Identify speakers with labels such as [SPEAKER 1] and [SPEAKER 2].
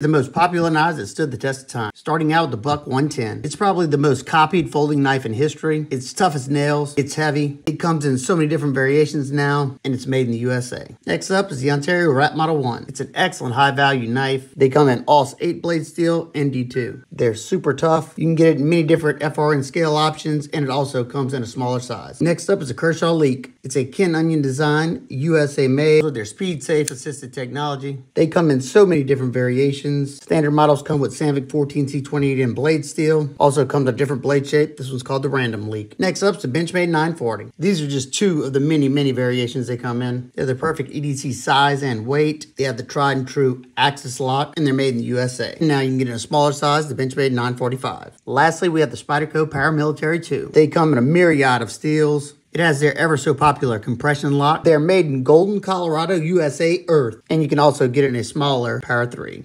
[SPEAKER 1] The most popular knives that stood the test of time. Starting out with the Buck 110. It's probably the most copied folding knife in history. It's tough as nails. It's heavy. It comes in so many different variations now, and it's made in the USA. Next up is the Ontario Rat Model 1. It's an excellent high value knife. They come in AUS 8 blade steel and D2. They're super tough. You can get it in many different FRN scale options, and it also comes in a smaller size. Next up is the Kershaw Leek. It's a Ken Onion design, USA made. They're speed safe assisted technology. They come in so many different variations Standard models come with Sandvik 14C28N blade steel. Also comes a different blade shape. This one's called the Random Leek. Next up is the Benchmade 940. These are just two of the many, many variations they come in. They're the perfect EDC size and weight. They have the tried and true axis lock, and they're made in the USA. Now you can get in a smaller size, the Benchmade 945. Lastly, we have the Spyderco Paramilitary 2. They come in a myriad of steels, it has their ever so popular compression lock. They're made in Golden, Colorado, USA Earth, and you can also get it in a smaller Para 3.